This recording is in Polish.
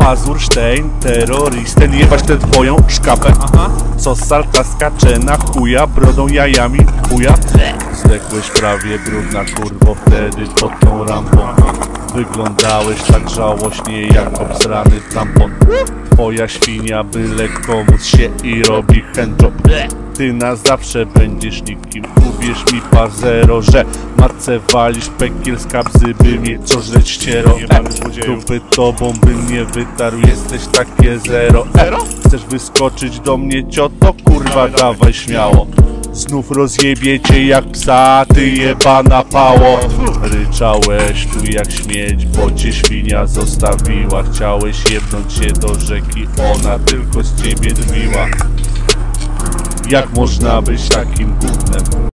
Pazur, Stein, terroristen Jebać tę twoją szkapę. Co salta skacze na chuja Brodą, jajami, chuja? Zdechłeś prawie brudna kurwo Wtedy pod tą rampą. Wyglądałeś tak żałośnie jak obsrany tampon. Twoja świnia byle komuś się i robi handjob Ty na zawsze będziesz nikim. Uwierz mi pazero, że matce walisz pekielska bzy by mieć co żreć ściero Dupy tobą bym nie wytarł, jesteś takie zero. E, Chcesz wyskoczyć do mnie cioto? Kurwa dawaj śmiało. Znów rozjebie cię jak psa, ty jebana pało. Ryczałeś tu jak śmieć, bo cię świnia zostawiła. Chciałeś jebnąć się do rzeki, ona tylko z ciebie drwiła Jak można być takim gównem?